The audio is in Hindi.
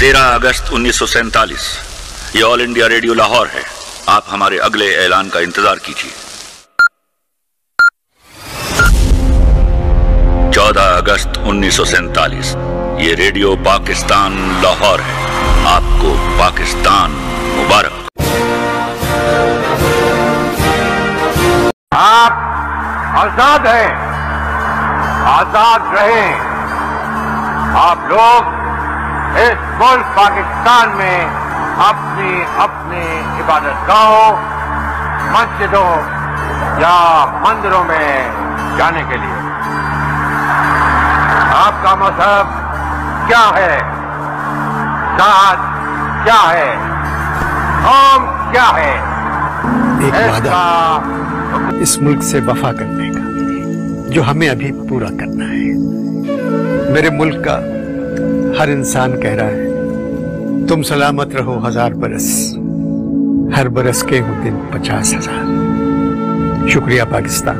तेरह अगस्त उन्नीस ये ऑल इंडिया रेडियो लाहौर है। आप हमारे अगले ऐलान का इंतज़ार कीजिए। चौदह अगस्त उन्नीस ये रेडियो पाकिस्तान लाहौर है। आपको पाकिस्तान मुबारक। आप आज़ाद हैं, आज़ाद रहें। आप लोग इस मुल्क पाकिस्तान में अपनी अपनी इबादत गाहों मस्जिदों या मंदिरों में जाने के लिए। आपका मज़हब क्या है? जात क्या है? कौम क्या है? एक वादा। इस मुल्क से वफा करने का जो हमें अभी पूरा करना है। मेरे मुल्क का हर इंसान कह रहा है, तुम सलामत रहो हज़ार बरस। हर बरस के हो दिन पचास हज़ार। शुक्रिया, पाकिस्तान।